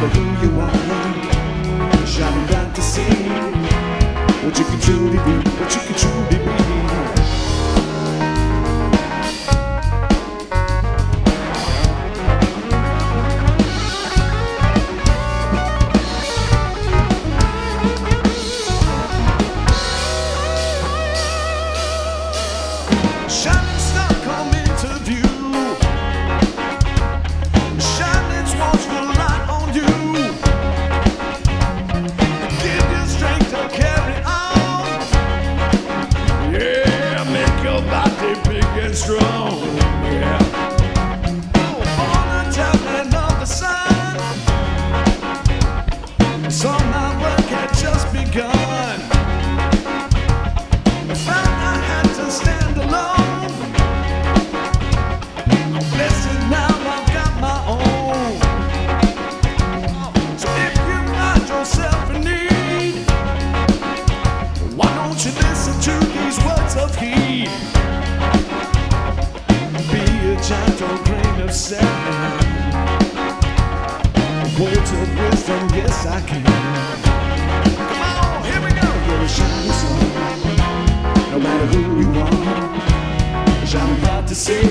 matter who you are, shining bright to see. What you can truly be, what you can truly Of wisdom, yes I can. Come on, here we go. You're a shining star no matter who you are. Shining bright to see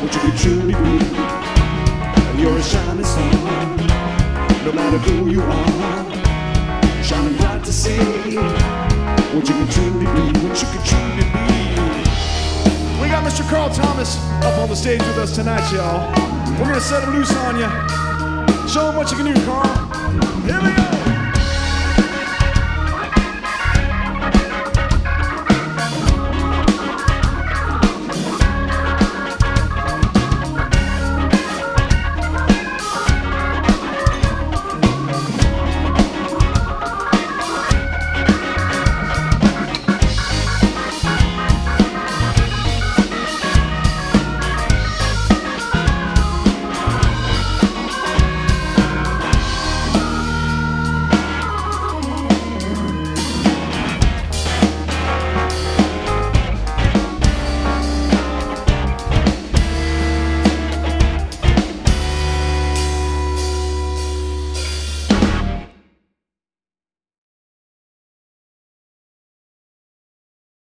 what you can truly be. You're a shining star, no matter who you are. Shining bright to see what you can truly be, what you can truly be. We got Mr. Carl Thomas up on the stage with us tonight, y'all. We're gonna set him loose on you. Show him what you can do, Carl. Here we go.